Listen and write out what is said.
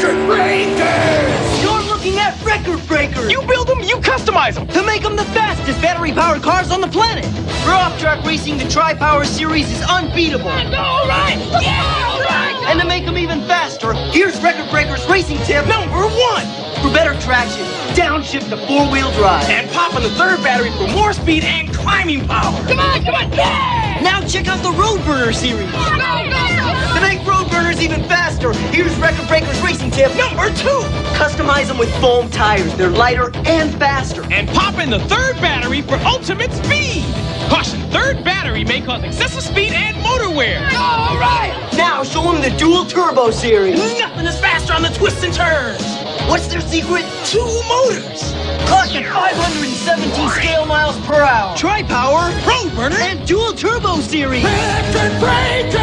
Record Breakers! You're looking at Record Breakers! You build them, you customize them! To make them the fastest battery-powered cars on the planet! For off-track racing, the Tri-Power series is unbeatable! All right! Yeah, all right! And to make them even faster, here's Record Breakers racing tip Number one! for better traction, downshift to four-wheel drive. And pop on the third battery for more speed and climbing power! Come on, come on, yeah! Now check out the Road Burner series! Go, go, go! Record Breakers racing tip Number two! Customize them with foam tires. They're lighter and faster. And pop in the third battery for ultimate speed! Caution, third battery may cause excessive speed and motor wear! All right! Now show them the Dual Turbo series. Nothing is faster on the twists and turns! What's their secret? Two motors! Clocking 517 scale miles per hour. Tri-Power Road burner! and Dual Turbo series. Record Breakers!